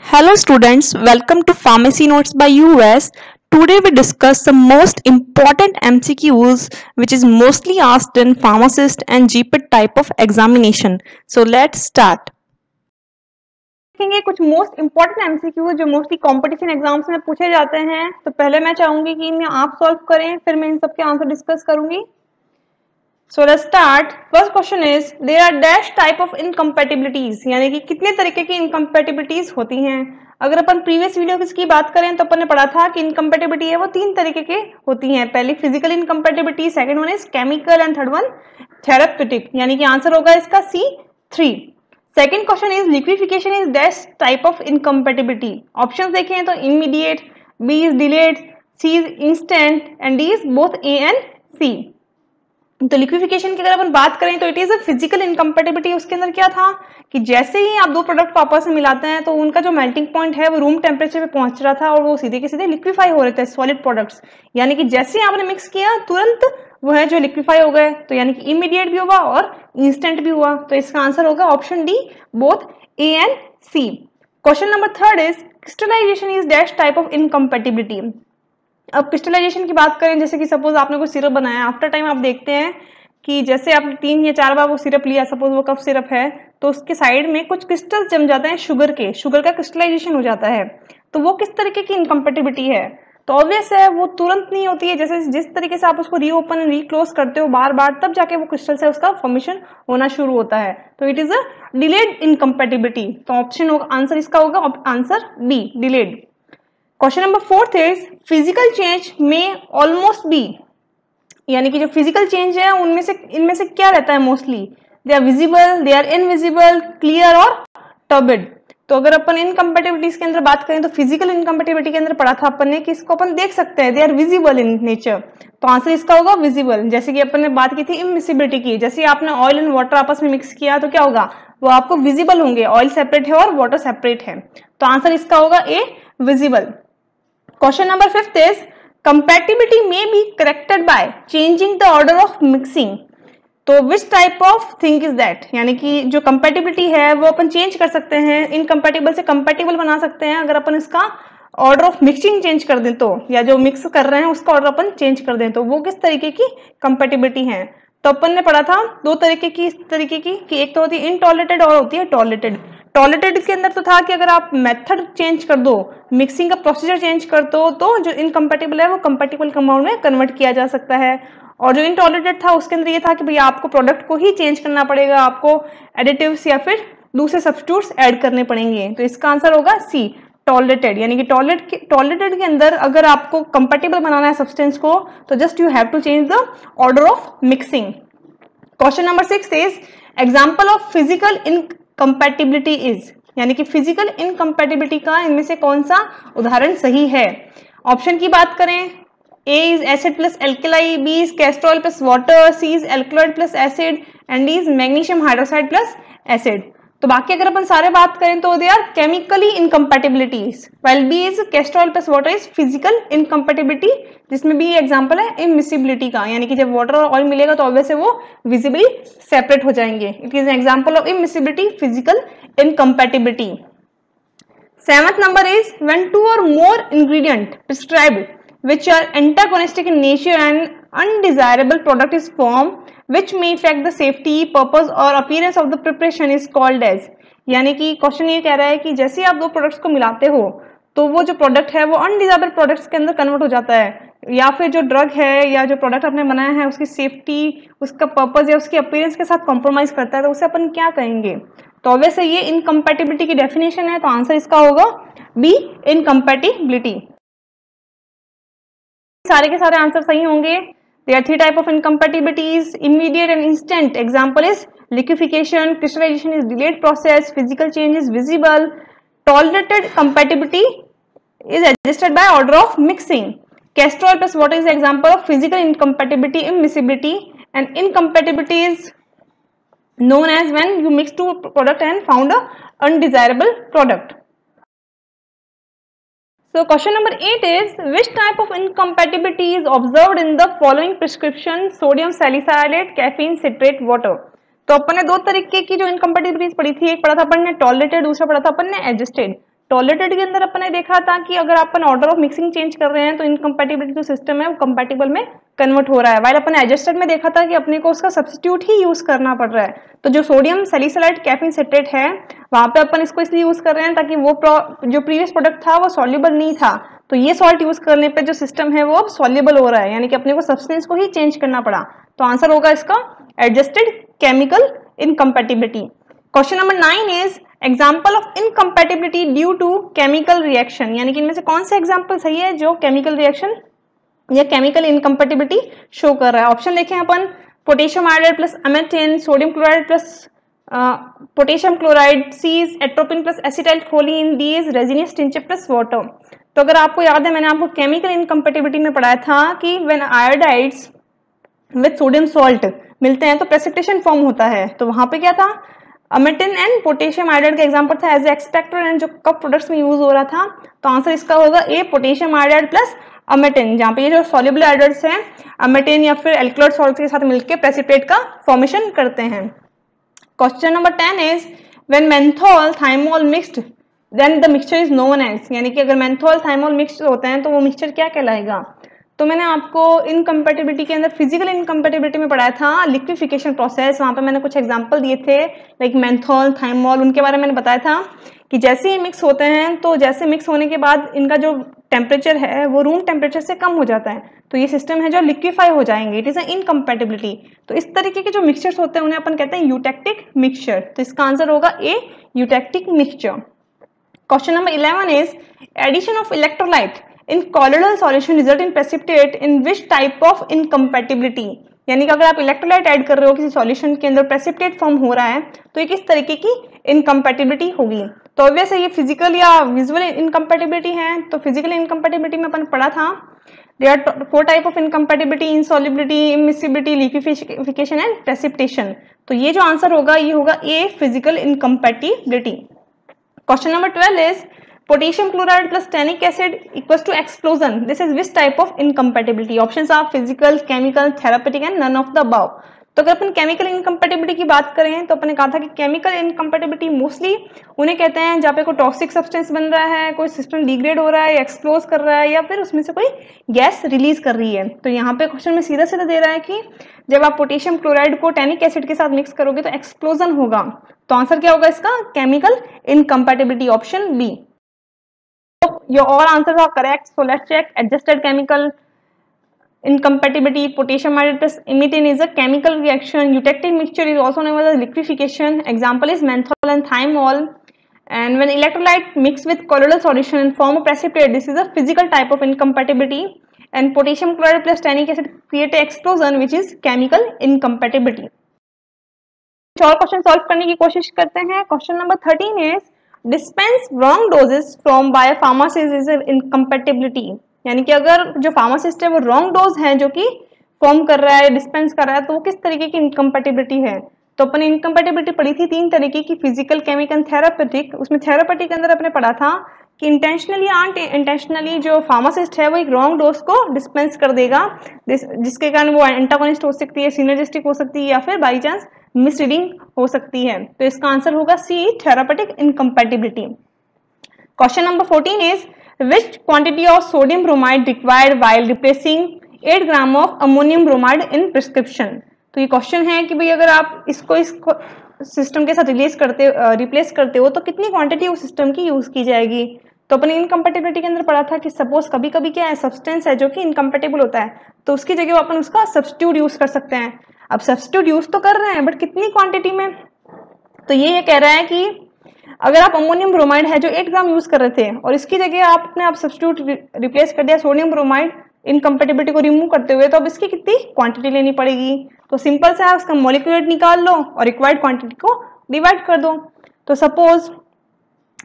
Hello students, welcome to Pharmacy Notes by US. Today we discuss the most important MCQs which is mostly asked in pharmacist and GPIT type of examination. So let's start. देखेंगे कुछ most important MCQ जो mostly competition exams में पूछे जाते हैं तो पहले मैं चाहूँगी कि इन्हें आप सॉल्व करें फिर मैं इन सबके आंसर डिस्कस करूँगी so start first question is there are dash type of incompatibilities यानी कि कितने तरीके की इनकम्पेटिबिलिटीज होती हैं? अगर अपन प्रीवियस वीडियो की बात करें तो अपन ने पढ़ा था कि इनकम्पेटिबिलिटी है, वो तीन तरीके के होती हैं। पहली physical incompatibility second one is chemical and third one therapeutic यानी कि आंसर होगा इसका C three second question is liquefaction is dash type of incompatibility option देखें तो immediate B is delayed C is instant and D is both A and C तो liquefaction की अगर अपन बात करें तो it is a physical incompatibility उसके अंदर क्या था? कि जैसे ही आप दो प्रोडक्ट को आपस में मिलाते हैं तो उनका जो मेल्टिंग पॉइंट है, वो रूम टेम्परेचर पे पहुँच रहा था और वो सीधे के सीधे लिक्विफाई हो रहे थे सॉलिड प्रोडक्ट्स यानी कि जैसे ही आपने मिक्स किया, तुरंत वो है जो लिक्विफाई हो गए। तो यानी कि इमीडिएट भी हुआ और इंस्टेंट भी हुआ। तो इसका आंसर होगा option D both A and C question number third is crystallization is dash type of incompatibility अब क्रिस्टलाइजेशन की बात करें, जैसे कि सपोज़ आपने कोई सिरप बनाया आफ्टर टाइम आप देखते हैं कि जैसे आपने तीन या चार बार वो सिरप लिया सपोज़ वो कफ सिरप है तो उसके साइड में कुछ क्रिस्टल जम जाते हैं शुगर के शुगर का क्रिस्टलाइजेशन हो जाता है। तो वो किस तरीके की इनकम्पेटिबिलिटी है? तो ऑब्वियस है, वो तुरंत नहीं होती है, जैसे जिस तरीके से आप उसको रीओपन एंड रीक्लोज करते हो बार बार तब जाके वो क्रिस्टल से उसका फॉर्मेशन होना शुरू होता है। तो it is a delayed incompatibility तो ऑप्शन होगा आंसर इसका होगा answer B delayed question number fourth is physical change में ऑलमोस्ट बी यानी कि जो फ़िज़िकल चेंज है, उनमें से, इनमें से क्या रहता है mostly they are visible they are invisible clear और टर्बिड तो अगर अपन इनकम्पेटिबिलिटीज के अंदर बात करें तो फ़िज़िकल इनकम्पेटिबिलिटी के अंदर पढ़ा था अपन ने कि इसको अपन देख सकते हैं they are visible in nature तो आंसर इसका होगा विजिबल जैसे कि अपन ने बात की थी इमिसिबिलिटी की. जैसे आपने ऑयल एंड वाटर आपस में मिक्स किया तो क्या होगा? वो आपको विजिबल होंगे. ऑयल सेपरेट है और वाटर सेपरेट है. तो आंसर इसका होगा A visible question number fifth is, compatibility may be corrected by changing the order of mixing. तो which type of thing is that यानी कि जो कंपेटिबिलिटी है, वो अपन चेंज कर सकते हैं इनकम्पेटिबल से कंपेटिबल बना सकते हैं। अगर अपन इसका ऑर्डर ऑफ़ मिक्सिंग चेंज कर दें तो या जो मिक्स कर रहे हैं, उसका ऑर्डर अपन चेंज कर दें तो वो किस तरीके की कंपेटिबिलिटी है? तो अपन ने पढ़ा था दो तरीके की, इस तरीके की कि एक तो होती है इनटॉलेटेड और होती है टॉलेटेड टॉलेटेड के अंदर तो था कि अगर आप मेथड चेंज कर दो, मिक्सिंग का प्रोसीजर चेंज कर दो तो जो इनकम्पेटिबल है वो कंपेटिबल कंपाउंड में कन्वर्ट किया जा सकता है। और जो इनटॉलेटेड था, उसके अंदर ये था कि भैया आपको प्रोडक्ट को ही चेंज करना पड़ेगा, आपको एडिटिव्स या फिर दूसरे सब्सिट्यूट्स ऐड करने पड़ेंगे। तो इसका आंसर होगा सी टॉलरेटेड यानी कि टॉयलेट के टॉलरेटेड के अंदर अगर आपको कंपेटिबल बनाना है सब्सटेंस को तो just you have to change the order of mixing question number six is example of physical incompatibility is यानी कि फ़िज़िकल इनकम्पेटिबिलिटी का इनमें से कौन सा उदाहरण सही है? ऑप्शन की बात करें A is acid plus alkali B is castor plus water C is alkaloid plus acid and is magnesium hydroxide plus acid तो बाकी अगर अपन सारे बात करें तो they are chemically incompatibilities well B is castor plus water is physical incompatibility जिसमें भी ये एग्ज़ाम्पल है इमिसिबिलिटी का, यानी कि जब वाटर और ऑयल मिलेगा तो ऑब्वियस वो विजिबली सेपरेट हो जाएँगे। It is an example of immiscibility physical incompatibility seventh number is when two और more ingredient prescribe which are antagonistic in nature and undesirable product is formed, which may affect the safety, purpose or appearance of the preparation is called as यानी कि question ये कह रहा है कि जैसे आप दो प्रोडक्ट्स को मिलाते हो तो वो जो प्रोडक्ट है, वो अनडिजायरेबल प्रोडक्ट्स के अंदर कन्वर्ट हो जाता है। या फिर जो ड्रग है या जो प्रोडक्ट आपने बनाया है, उसकी सेफ्टी उसका पर्पज या उसकी अपीयरेंस के साथ कॉम्प्रोमाइज करता है तो उसे अपन क्या कहेंगे? तो ऑब्वियस ये इनकम्पेटिबिलिटी की डेफिनेशन है तो आंसर इसका होगा बी इनकम्पेटिबिलिटी सारे के सारे आंसर सही होंगे। There three type of incompatibilities immediate and instant example is liquefaction, crystallization is delayed process, physical change is visible. Tolerated compatibility is adjusted by order of mixing. Castrol plus water is example of physical incompatibility immiscibility and incompatibility is known as when you mix two product and found a undesirable product So question number 8 is which type of incompatibility is observed in the following prescription sodium salicylate caffeine citrate water तो अपन ने दो तरीके की जो incompatibilities पढ़ी थी एक पढ़ा था अपन ने टॉलरेटेड दूसरा पढ़ा था अपन ने एडजस्टेड टॉलरेटेड के अंदर अपन देखा था कि अगर अपन ऑर्डर ऑफ़ मिक्सिंग चेंज कर रहे हैं तो इनकम्पेटिबिलिटी जो सिस्टम है, वो कंपेटिबल में कन्वर्ट हो रहा है। वाइल अपन एडजस्टेड में देखा था कि अपने को उसका सब्सिट्यूट ही यूज़ करना पड़ रहा है। तो जो सोडियम सेलिसलाइट कैफिन सेट्रेट है, वहाँ पे अपन इसको इसलिए यूज़ कर रहे हैं ताकि वो जो प्रीवियस प्रोडक्ट था, वो सॉल्यूबल नहीं था। तो ये सॉल्ट यूज़ करने पर जो सिस्टम है, वो अब सॉल्यूबल हो रहा है। यानी कि अपने को सब्सटेंस को ही चेंज करना पड़ा। तो आंसर होगा इसका adjusted chemical incompatibility question number nine is example of incompatibility due to chemical reaction यानी कि इनमें से कौन सा एग्ज़ाम्पल सही है जो केमिकल रिएक्शन या केमिकल इनकम्पेटिबिलिटी शो कर रहा है? ऑप्शन देखें अपन potassium iodide plus emetine sodium chloride plus potassium chloride C is atropine plus acetyl choline D is resinous tincture plus water तो अगर आपको याद है, मैंने आपको केमिकल इनकम्पेटिबिलिटी में पढ़ाया था कि when iodides with sodium salt मिलते हैं तो प्रेसिपिटेशन फॉर्म होता है। तो वहाँ पे क्या था? अमेटिन एंड पोटेशियम आयोडाइड का एग्ज़ाम्पल था एज एक्सपेक्टर एंड जो कप प्रोडक्ट्स में यूज़ हो रहा था तो आंसर इसका होगा A potassium iodide plus emetine जहाँ पे ये जो सॉल्युबल आयोडाइड्स हैं अमेटिन या फिर एल्कलोइड सॉल्ट के साथ मिलकर प्रेसिपिटेट का फॉर्मेशन करते हैं। Question number ten is when menthol thymol mixed then the mixture is known as यानी कि अगर मेंथोल थाइमोल मिक्सड होते हैं तो वो मिक्सचर क्या कहलाएगा? तो मैंने आपको इनकम्पेटिबिलिटी के अंदर फ़िज़िकल इनकम्पेटिबिलिटी में पढ़ाया था लिक्विफिकेशन प्रोसेस वहाँ पे मैंने कुछ एग्जांपल दिए थे लाइक मेंथोल थाइमोल उनके बारे में मैंने बताया था कि जैसे ही मिक्स होते हैं तो जैसे मिक्स होने के बाद इनका जो टेम्परेचर है, वो रूम टेम्परेचर से कम हो जाता है। तो ये सिस्टम है जो लिक्विफाई हो जाएँगे इट इज़ अ इनकम्पेटिबिलिटी तो इस तरीके के जो मिक्सचर्स होते हैं, उन्हें अपन कहते हैं यूटेक्टिक मिक्सचर तो इसका आंसर होगा A eutectic mixture question number eleven is addition of electrolyte in colloidal solution result in precipitate in which type of incompatibility? यानी कि अगर आप इलेक्ट्रोलाइट ऐड कर रहे हो किसी सॉल्यूशन के अंदर प्रेसिपिटेट फॉर्म हो रहा है तो ये किस तरीके की इनकम्पेटिबिलिटी होगी? तो ऑब्वियस है ये फ़िज़िकल या विजुअल इनकम्पेटिबिलिटी है तो फ़िज़िकल इनकम्पेटिबिलिटी में अपन पढ़ा था। There are four type of incompatibility insolubility immiscibility liquefaction and precipitation तो ये जो आंसर होगा, ये होगा A physical incompatibility question number twelve is potassium chloride plus tannic acid equals to explosion this is which type of incompatibility? Option are physical chemical therapeutic and none of the above. तो अगर अपन chemical incompatibility की बात करें तो अपन ने कहा था कि केमिकल इनकम्पेटिबिलिटी मोस्टली उन्हें कहते हैं जहाँ पे कोई टॉक्सिक सब्सटेंस बन रहा है, कोई सिस्टम डिग्रेड हो रहा है एक्सप्लोज कर रहा है, या फिर उसमें से कोई गैस रिलीज़ कर रही है। तो यहाँ पे क्वेश्चन में सीधा सीधा दे रहा है कि जब आप पोटेशियम क्लोराइड को टेनिक एसिड के साथ मिक्स करोगे तो एक्सप्लोजन होगा। तो आंसर क्या होगा इसका? Chemical incompatibility option B your all answers are correct. So let's check adjusted chemical incompatibility. Potassium iodide plus imidine is a chemical reaction. Eutectic mixture is also known as liquefaction. Example is menthol and thymol. And when electrolyte mix with colloidal solution and form a precipitate, this is a physical type of incompatibility. And potassium chloride plus tannic acid create explosion which is chemical incompatibility. और question solve करने की कोशिश करते हैं question number thirteen is dispense wrong doses from by pharmacist incompatibility यानी कि अगर जो फार्मासिस्ट है वो रॉन्ग डोज है जो कि फॉर्म कर रहा है डिस्पेंस कर रहा है तो वो किस तरीके की इनकम्पेटिबिलिटी है? तो अपने इनकम्पेटिबिलिटी पढ़ी थी तीन तरीके की फ़िज़िकल केमिकल थेरापेटिक उसमें थेरापेटिक के अंदर अपने पढ़ा था कि इंटेंशनली आंट इंटेंशनली जो फार्मासिस्ट है वो एक रॉन्ग डोज को डिस्पेंस कर देगा। जिसके कारण वो एंटागोनिस्ट हो सकती है सीनर्जिस्टिक हो सकती है या फिर बाई चांस मिसरीडिंग हो सकती है। तो इसका आंसर होगा C therapeutic incompatibility question number fourteen is which quantity of sodium bromide required while replacing 8 gram of ammonium bromide in prescription तो ये क्वेश्चन है कि भाई अगर आप इसको इस सिस्टम के साथ रिलेस करते रिप्लेस करते हो तो कितनी क्वांटिटी उस सिस्टम की यूज़ की जाएगी? तो अपने इनकम्पेटेबिलिटी के अंदर पढ़ा था कि सपोज़ कभी कभी क्या है सब्सटेंस है जो कि इनकम्पेटेबल होता है तो उसकी जगह अपन उसका सब्सट्यूट यूज़ कर सकते हैं। अब सब्सिट्यूट यूज़ तो कर रहे हैं बट कितनी क्वांटिटी में? तो ये ये कह रहा है कि अगर आप अमोनियम ब्रोमाइड है जो 8 ग्राम यूज़ कर रहे थे, और इसकी जगह आपने आप सब्सिट्यूट रिप्लेस कर दिया सोडियम ब्रोमाइड इनकम्पेटिबिलिटी को रिमूव करते हुए तो अब इसकी कितनी क्वांटिटी लेनी पड़ेगी? तो सिंपल सा है, उसका मोलिकुलर निकाल लो और रिक्वायर्ड क्वांटिटी को डिवाइड कर दो। तो सपोज़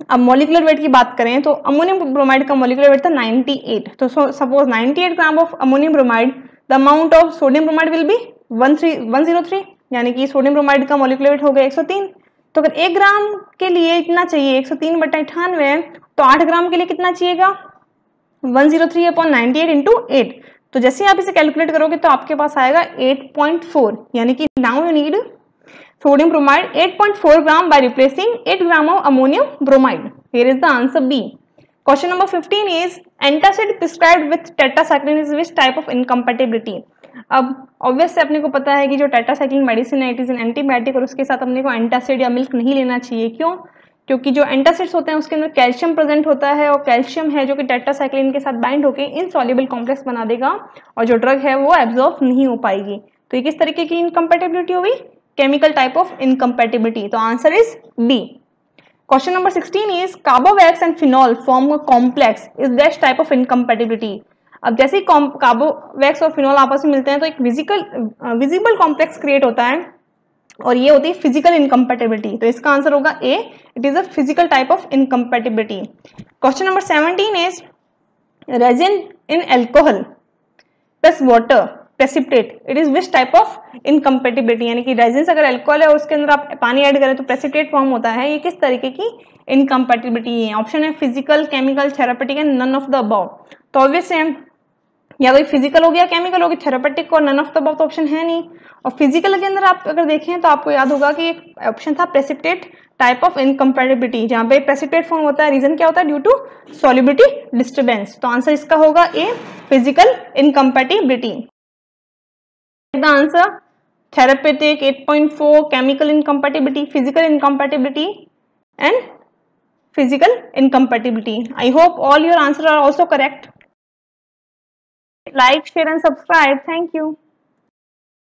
अब मोलिकुलर वेट की बात करें तो अमोनियम ब्रोमाइड का मोलिकुलर वेट था 98 तो suppose 98 gram of ammonium bromide the amount of sodium bromide will be 103 यानी कि सोडियम ब्रोमाइड का मोलिकुलर वेट हो गया 103 तो अगर एक ग्राम के लिए इतना चाहिए 103 सौ तो आठ ग्राम के लिए कितना चाहिएगा? 103 zero three upon ninety eight तो जैसे आप इसे कैलकुलेट करोगे तो आपके पास आएगा 8.4 यानी कि now you need sodium bromide 8.4 gram by replacing 8 gram of ammonium bromide here is the answer B question number 15 is antacid prescribe with tetracycline is which type of incompatibility अब ऑब्वियस से अपने को पता है कि जो टेट्रासाइक्लिन मेडिसिन है it is an antibiotic और उसके साथ अपने को एंटासिड या मिल्क नहीं लेना चाहिए। क्यों? क्योंकि जो एंटासिड्स होते हैं, उसके अंदर कैल्शियम प्रेजेंट होता है और कैल्शियम है जो कि टेट्रासाइक्लिन के साथ बाइंड होकर इनसॉल्युबल कॉम्प्लेक्स बना देगा और जो ड्रग है वो एब्जॉर्व नहीं हो पाएगी। तो ये किस तरीके की इनकम्पेटेबिलिटी होगी केमिकल टाइप ऑफ़ इनकम्पेटेबिलिटी तो answer is B question number 16 is carbowax and phenol form complex is dash type of incompatibility अब जैसे ही कार्बोवैक्स और फिनॉल आपस में मिलते हैं तो एक विजिकल विजिबल कॉम्प्लेक्स क्रिएट होता है और ये होती है फ़िज़िकल इनकम्पेटेबिलिटी तो इसका आंसर होगा A it is a physical type of incompatibility question number seventeen is resin in alcohol plus water precipitate it is which type of incompatibility यानी कि रेजिन अगर एल्कोहल है और उसके अंदर आप पानी ऐड करें तो प्रेसिपिटेट फॉर्म होता है। ये किस तरीके की इनकम्पेटेबिलिटी है ऑप्शन है physical chemical therapeutic and none of the above तो ऑब्वियस है या तो फ़िज़िकल हो गया केमिकल हो गया थेरापेटिक और नन ऑफ़ द अबाउ तो ऑप्शन है नहीं। और फ़िज़िकल के अंदर आप अगर देखें तो आपको याद होगा कि एक ऑप्शन था प्रेसिपिटेट टाइप ऑफ़ इनकम्पेटेबिलिटी जहाँ पे प्रेसिपिटेट फॉर्म होता है। रीजन क्या होता है? ड्यू टू सॉलिबिलिटी डिस्टर्बेंस तो आंसर इसका होगा A physical incompatibility the answer therapeutic 8.4 chemical incompatibility, physical incompatibility, and physical incompatibility. I hope all your answers are also correct. Like share and subscribe. Thank you